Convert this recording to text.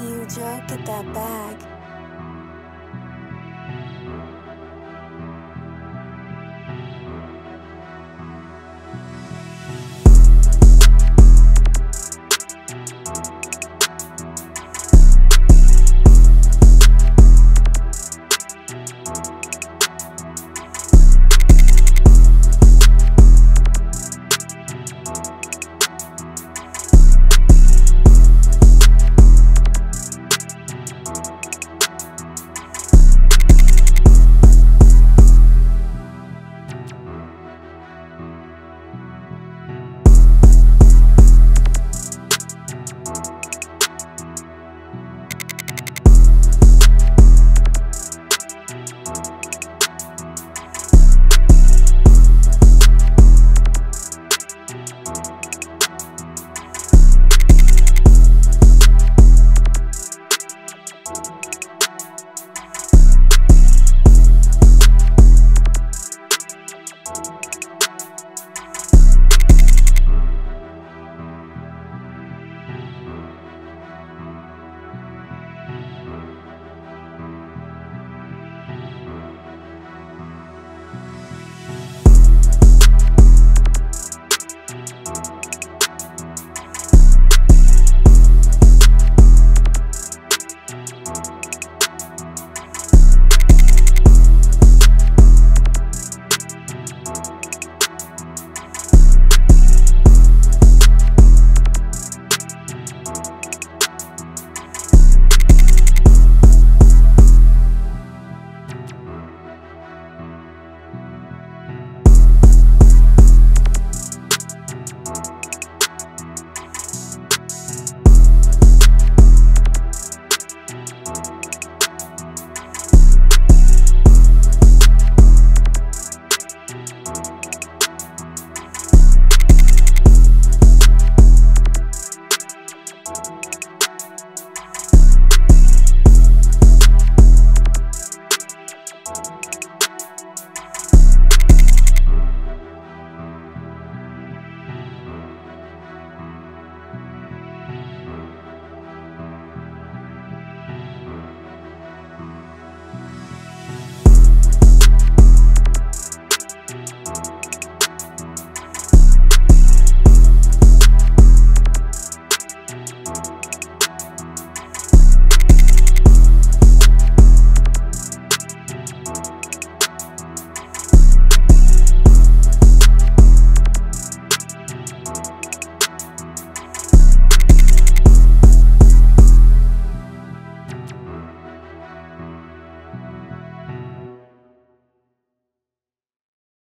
You joke, at that bag.